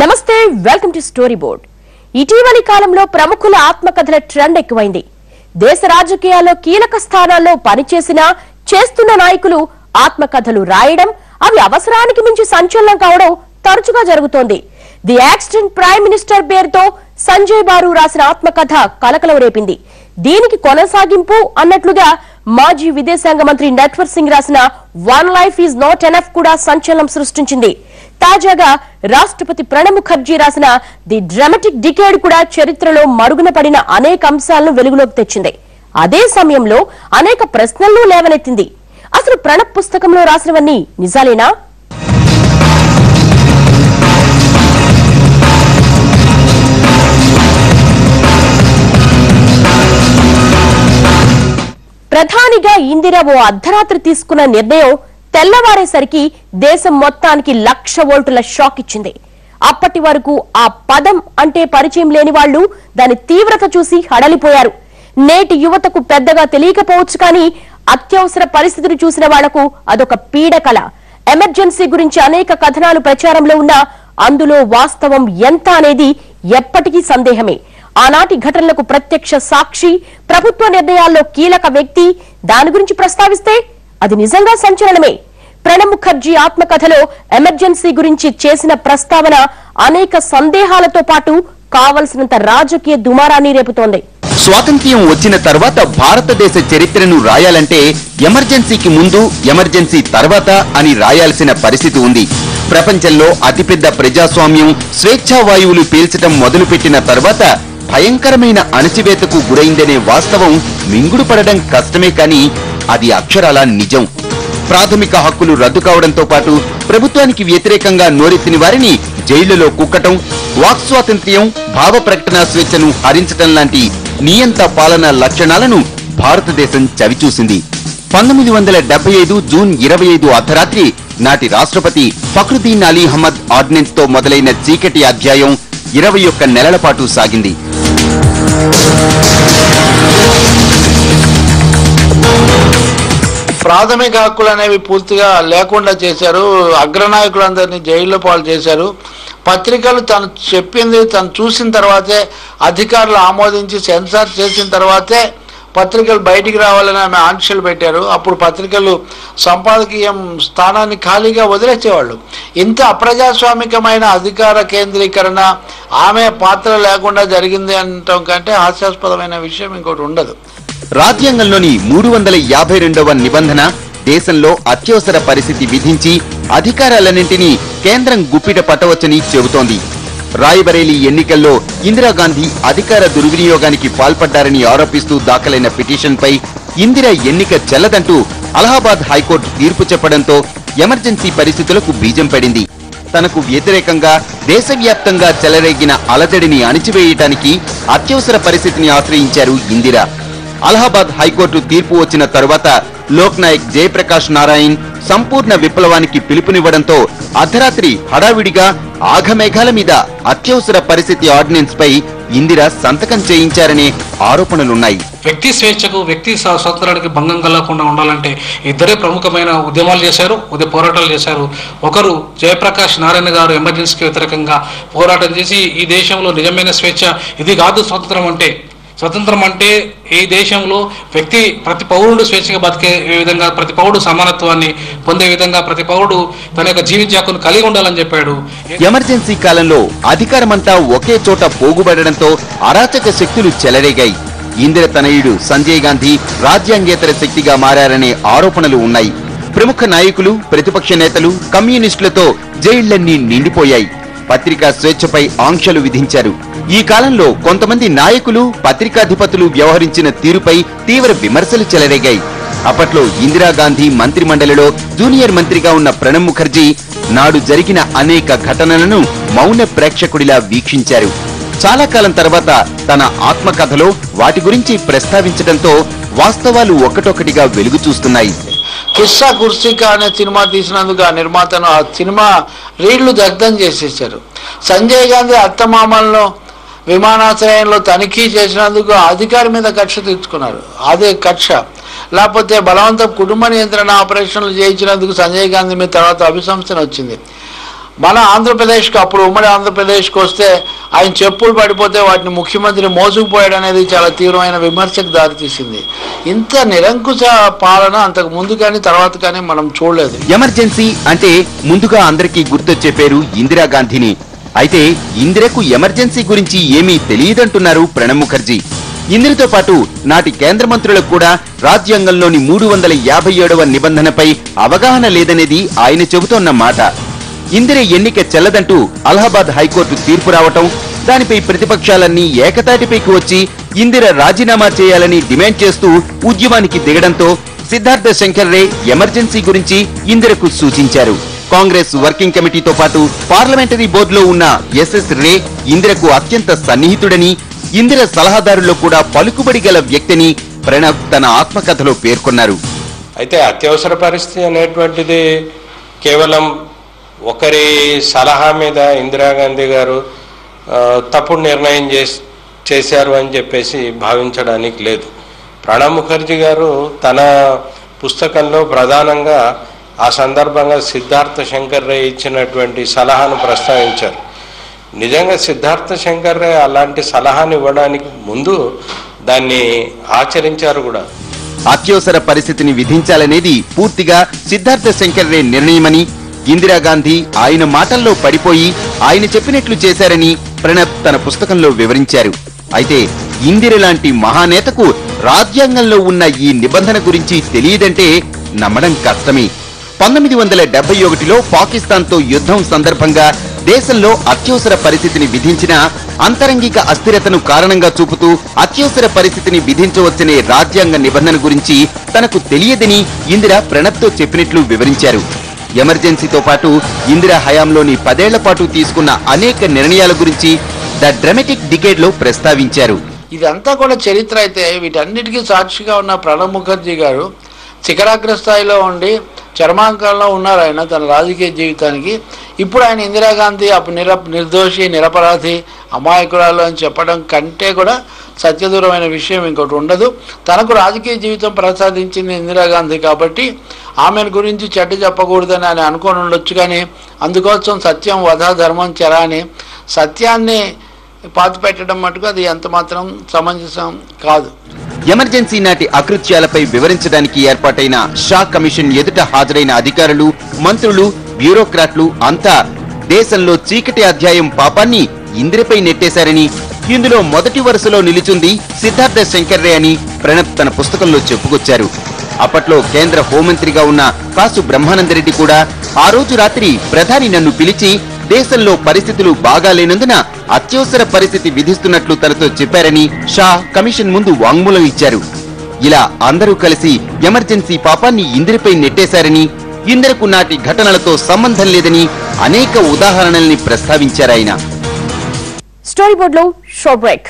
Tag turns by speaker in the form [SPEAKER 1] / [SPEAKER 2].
[SPEAKER 1] నమస్తే welcome to story board. ఇటీవలి కాలంలో ప్రముఖుల ఆత్మకథల ట్రెండ్ ఎక్కువైంది. దేశ రాజకీయాల్లో కీలక స్థానాల్లో పనిచేసిన చేస్తున్న నాయకులు ఆత్మకథలు రాయడం అవి అవసరానికి మించి సంచలనం కావడం తరచుగా జరుగుతోంది. ది యాక్సిడెంట్ ప్రైమ్ మినిస్టర్ పేరుతో సంజయ్ బారు రాసిన ఆత్మకథ కలకలం రేపింది. దీనికి కొనసాగింపు అన్నట్లుగా మాజీ విదేశాంగ మంత్రి నట్వర్ సింగ్ రాసిన one life is not enough కూడా సంచలనం సృష్టించింది. తాజాగా రాష్ట్రపతి ప్రణబ్ ముఖర్జీ రాసిన ది డ్రామాటిక్ డికేడ్ కూడా చరిత్రలో మరుగున పడిన అనేక అంశాలను వెలుగులోకి తెచ్చింది. అదే సమయంలో అనేక ప్రశ్నలను లేవనెత్తింది. అసలు ప్రణబ్ పుస్తకంలో రాసినవన్నీ నిజాలేనా? ప్రధానిగా ఇందిరా ఓ అర్ధరాత్రి తీసుకున్న నిర్ణయం తెల్లవారేసరికి దేశం మొత్తానికి లక్ష వోల్టుల షాక్ ఇచ్చింది. అప్పటి వరకు ఆ పదం అంటే పరిచయం లేని వాళ్ళు దాని తీవ్రత చూసి హడలిపోయారు. నేటి యువతకు పెద్దగా తెలియకపోవచ్చు కానీ అత్యవసర పరిస్థితిని చూసిన వాళ్ళకు అదొక పీడకల. ఎమర్జెన్సీ గురించి అనేక కథనాలు ప్రచారంలో ఉన్నా అందులో వాస్తవం ఎంత అనేది ఎప్పటికీ సందేహమే. ఆనాటి ఘటనలకు ప్రత్యక్ష సాక్షి ప్రభుత్వ నిర్ణయాల్లో కీలక వ్యక్తి దాని గురించి ప్రస్తావిస్తే అది నిజంగా సంచలనమే. ప్రణబ్ ముఖర్జీ ఆత్మకథలో ఎమర్జెన్సీ గురించి చేసిన ప్రస్తావన అనేక సందేహాలతో పాటు కావలసినంత రాజకీయ దుమారాన్ని రేపుతోంది.
[SPEAKER 2] స్వాతంత్ర్యం వచ్చిన తర్వాత భారతదేశ చరిత్రను రాయాలంటే ఎమర్జెన్సీకి ముందు ఎమర్జెన్సీ తర్వాత అని రాయాల్సిన పరిస్థితి ఉంది. ప్రపంచంలో అతిపెద్ద ప్రజాస్వామ్యం స్వేచ్ఛా వాయువులు పీల్చటం మొదలుపెట్టిన తర్వాత భయంకరమైన అణచివేతకు గురైందనే వాస్తవం మింగుడు పడడం కష్టమే కాని అది అక్షరాల నిజం. ప్రాథమిక హక్కులు రద్దు కావడంతో పాటు ప్రభుత్వానికి వ్యతిరేకంగా నోరెత్తిన వారిని జైళ్ళలో కుక్కటం వాక్ స్వాతంత్ర్యం భావ ప్రకటన స్వేచ్ఛను హరించటం లాంటి నియంత పాలన లక్షణాలను భారతదేశం చవిచూసింది. పంతొమ్మిది వందల డెబ్బై ఐదు జూన్ ఇరవై ఐదు అర్ధరాత్రి నాటి రాష్ట్రపతి ఫక్రుద్దీన్ అలీ అహ్మద్ ఆర్డినెన్స్తో మొదలైన చీకటి అధ్యాయం ఇరవై ఒక్క నెలల పాటు సాగింది.
[SPEAKER 3] ప్రాథమిక హక్కులు అనేవి పూర్తిగా లేకుండా చేశారు. అగ్రనాయకులందరినీ జైల్లో పాలు చేశారు. పత్రికలు తను చెప్పింది తను చూసిన తర్వాతే అధికారులు ఆమోదించి సెన్సార్ చేసిన తర్వాతే పత్రికలు బయటికి రావాలని ఆమె ఆంక్షలు పెట్టారు. అప్పుడు పత్రికలు సంపాదకీయం స్థానాన్ని ఖాళీగా వదిలేసేవాళ్ళు. ఇంత అప్రజాస్వామికమైన అధికార కేంద్రీకరణ ఆమె పాత్ర లేకుండా జరిగింది అనటం కంటే హాస్యాస్పదమైన విషయం ఇంకోటి ఉండదు.
[SPEAKER 2] రాజ్యాంగంలోని మూడు వందల యాభై రెండవ నిబంధన దేశంలో అత్యవసర పరిస్థితి విధించి అధికారాలన్నింటినీ కేంద్రం గుప్పిట పట్టవచ్చని చెబుతోంది. రాయబరేలీ ఎన్నికల్లో ఇందిరాగాంధీ అధికార దుర్వినియోగానికి పాల్పడ్డారని ఆరోపిస్తూ దాఖలైన పిటిషన్పై ఇందిర ఎన్నిక చెల్లదంటూ అలహాబాద్ హైకోర్టు తీర్పు చెప్పడంతో ఎమర్జెన్సీ పరిస్థితులకు బీజం పడింది. తనకు వ్యతిరేకంగా దేశవ్యాప్తంగా చెలరేగిన అలజడిని అణిచివేయటానికి అత్యవసర పరిస్థితిని ఆశ్రయించారు ఇందిరా. అలహాబాద్ హైకోర్టు తీర్పు వచ్చిన తరువాత లోక్ నాయక్ జయప్రకాష్ నారాయణ్ సంపూర్ణ విప్లవానికి పిలుపునివ్వడంతో అర్ధరాత్రి హడావిడిగా ఆఘమేఘాల మీద అత్యవసర పరిస్థితి ఆర్డినెన్స్ పై ఇందిర సంతకం చేయించారనే ఆరోపణలున్నాయి.
[SPEAKER 4] వ్యక్తి స్వేచ్ఛకు వ్యక్తి స్వ- స్వాతంత్రానికి భంగం కలగకుండా ఉండాలంటే ఇద్దరే ప్రముఖమైన ఉద్యమాలు చేశారు ఉదయ పోరాటాలు చేశారు. ఒకరు జయప్రకాష్ నారాయణ గారు ఎమర్జెన్సీకి వ్యతిరేకంగా పోరాటం చేసి ఈ దేశంలో నిజమైన స్వేచ్ఛ ఇది కాదు స్వాతంత్రం అంటే స్వతంత్రం అంటే ఈ దేశంలో వ్యక్తి ప్రతి పౌరుడు స్వేచ్ఛగా బతికే విధంగా ప్రతి పౌరుడు సమానత్వాన్ని పొందే విధంగా ప్రతి పౌరుడు తన యొక్క జీవిత హక్కును కలిగి ఉండాలని చెప్పాడు.
[SPEAKER 2] ఎమర్జెన్సీ కాలంలో అధికారమంతా ఒకే చోట పోగుబడడంతో అరాచక శక్తులు చెలరేగాయి. ఇందిర తనయుడు సంజయ్ గాంధీ రాజ్యాంగేతర శక్తిగా మారారనే ఆరోపణలు ఉన్నాయి. ప్రముఖ నాయకులు ప్రతిపక్ష నేతలు కమ్యూనిస్టులతో జైళ్ళన్నీ నిండిపోయాయి. పత్రికా స్వేచ్ఛపై ఆంక్షలు విధించారు. ఈ కాలంలో కొంతమంది నాయకులు పత్రికాధిపతులు వ్యవహరించిన తీరుపై తీవ్ర విమర్శలు చెలరేగాయి. అప్పట్లో ఇందిరాగాంధీ మంత్రిమండలిలో జూనియర్ మంత్రిగా ఉన్న ప్రణబ్ ముఖర్జీ నాడు జరిగిన అనేక ఘటనలను మౌన ప్రేక్షకుడిలా వీక్షించారు. చాలా కాలం తర్వాత తన ఆత్మకథలో వాటి గురించి ప్రస్తావించడంతో వాస్తవాలు ఒకటొకటిగా వెలుగు చూస్తున్నాయి
[SPEAKER 3] కిస్సా కుర్సికా అనే సినిమా తీసినందుకు ఆ నిర్మాతను ఆ సినిమా రీళ్ళు దగ్ధం చేసేసారు సంజయ్ గాంధీ అత్తమామలను విమానాశ్రయంలో తనిఖీ చేసినందుకు అధికారి మీద కక్ష తీర్చుకున్నారు అదే కక్ష. లేకపోతే బలవంతం కుటుంబ నియంత్రణ ఆపరేషన్లు చేయించినందుకు సంజయ్ గాంధీ మీద తర్వాత అభిశంసన వచ్చింది. మన ఆంధ్రప్రదేశ్కి అప్పుడు ఉమ్మడి ఆంధ్రప్రదేశ్కి వస్తే ఆయన చెప్పులు పడిపోతే వాటిని ముఖ్యమంత్రి మోసుకుపోయాడు అనేది చాలా తీవ్రమైన విమర్శకు దారితీసింది ఇంత నిరంకుశ పాలన అంతకు ముందు కానీ తర్వాత కానీ మనం చూడలేదు.
[SPEAKER 2] ఎమర్జెన్సీ అంటే ముందుగా అందరికీ గుర్తొచ్చే పేరు ఇందిరాగాంధీని అయితే ఇందిరకు ఎమర్జెన్సీ గురించి ఏమీ తెలియదంటున్నారు ప్రణబ్ ముఖర్జీ. ఇందిరతో పాటు నాటి కేంద్ర మంత్రులకు కూడా రాజ్యాంగంలోని మూడు వందల యాభై ఏడవ నిబంధనపై అవగాహన లేదనేది ఆయన చెబుతోన్న మాట. ఇందిర ఎన్నిక చెల్లదంటూ అలహాబాద్ హైకోర్టు తీర్పు రావటం దానిపై ప్రతిపక్షాలన్నీ ఏకతాటిపైకి వచ్చి ఇందిర రాజీనామా చేయాలని డిమాండ్ చేస్తూ ఉద్యమానికి దిగడంతో సిద్ధార్థ శంకర్ రే ఎమర్జెన్సీ గురించి ఇందిరకు సూచించారు. కాంగ్రెస్ వర్కింగ్ కమిటీతో పాటు పార్లమెంటరీ బోర్డులో ఉన్న ఎస్ఎస్ రే ఇందిరకు అత్యంత సన్నిహితుడని ఇందిర సలహాదారుల్లో కూడా పలుకుబడి గల వ్యక్తిని ప్రణబ్ తన ఆత్మకథలో పేర్కొన్నారు.
[SPEAKER 5] అయితే అత్యవసర పరిస్థితి అనేటువంటిది కేవలం ఒకరి సలహా మీద ఇందిరాగాంధీ గారు తప్పుడు నిర్ణయం చేశారు అని చెప్పేసి భావించడానికి లేదు. ప్రణబ్ ముఖర్జీ గారు తన పుస్తకంలో ప్రధానంగా ఆ సందర్భంగా సిద్ధార్థ శంకర్ రే ఇచ్చినటువంటి సలహాను ప్రస్తావించారు. నిజంగా సిద్ధార్థ శంకర్ రే అలాంటి సలహాను ఇవ్వడానికి ముందు దాన్ని ఆచరించారు కూడా.
[SPEAKER 2] అత్యవసర పరిస్థితిని విధించాలనేది పూర్తిగా సిద్ధార్థ శంకర్ రే నిర్ణయమని ఇందిరాగాంధీ ఆయన మాటల్లో పడిపోయి ఆయన చెప్పినట్లు చేశారని ప్రణబ్ తన పుస్తకంలో వివరించారు. అయితే ఇందిర లాంటి మహానేతకు రాజ్యాంగంలో ఉన్న ఈ నిబంధన గురించి తెలియదంటే నమ్మడం కష్టమే. పంతొమ్మిది వందల డెబ్బై ఒకటిలో పాకిస్తాన్తో యుద్ధం సందర్భంగా దేశంలో అత్యవసర పరిస్థితిని విధించిన అంతరంగిక అస్థిరతను కారణంగా చూపుతూ అత్యవసర పరిస్థితిని విధించవచ్చనే రాజ్యాంగ నిబంధన గురించి తనకు తెలియదని ఇందిర ప్రణబ్తో చెప్పినట్లు వివరించారు. ఎమర్జెన్సీతో పాటు ఇందిరా హయాంలోని పదేళ్ళ పాటు తీసుకున్న అనేక నిర్ణయాల గురించి ద డ్రమెటిక్ డికేడ్లో ప్రస్తావించారు.
[SPEAKER 3] ఇదంతా కూడా చరిత్ర అయితే వీటన్నిటికీ సాక్షిగా ఉన్న ప్రణబ్ ముఖర్జీ గారు శిఖరాగ్ర స్థాయిలో ఉండి చర్మాంకంలో ఉన్నారు ఆయన తన రాజకీయ జీవితానికి. ఇప్పుడు ఆయన ఇందిరాగాంధీ అప్పుడు నిర నిర్దోషి నిరపరాధి అమాయకురాలు అని చెప్పడం కంటే కూడా సత్యదూరమైన విషయం ఇంకోటి ఉండదు. తనకు రాజకీయ జీవితం ప్రసాదించింది ఇందిరాగాంధీ కాబట్టి ఆమెను గురించి చెడ్డ చెప్పకూడదని అని అనుకొని ఉండొచ్చు కానీ అందుకోసం సత్యం వధ ధర్మం చెర అని సత్యాన్ని పాతి పెట్టడం మటుకు అది ఎంత మాత్రం సమంజసం కాదు.
[SPEAKER 2] ఎమర్జెన్సీ నాటి అకృత్యాలపై వివరించడానికి ఏర్పాటైన షా కమిషన్ ఎదుట హాజరైన అధికారులు మంత్రులు బ్యూరోక్రాట్లు అంతా దేశంలో చీకటి అధ్యాయం పాపాన్ని ఇందిరపై నెట్టేశారని ఇందులో మొదటి వరుసలో నిలిచింది సిద్ధార్థ శంకర్రే అని ప్రణబ్ తన పుస్తకంలో చెప్పుకొచ్చారు. అప్పట్లో కేంద్ర హోంమంత్రిగా ఉన్న కాసు బ్రహ్మానందరెడ్డి కూడా ఆ రోజు రాత్రి ప్రధాని నన్ను పిలిచి దేశంలో పరిస్థితులు బాగాలేనందున అత్యవసర పరిస్థితి విధిస్తున్నట్లు తనతో చెప్పారని షా కమిషన్ ముందు వాంగ్మూలం ఇచ్చారు. ఇలా అందరూ కలిసి ఎమర్జెన్సీ పాపాన్ని ఇందిరిపై నెట్టేశారని ఇందరకు నాటి ఘటనలతో సంబంధం లేదని అనేక ఉదాహరణల్ని ప్రస్తావించారాయన.
[SPEAKER 1] స్టోరీ బోర్డులో షో బ్రేక్.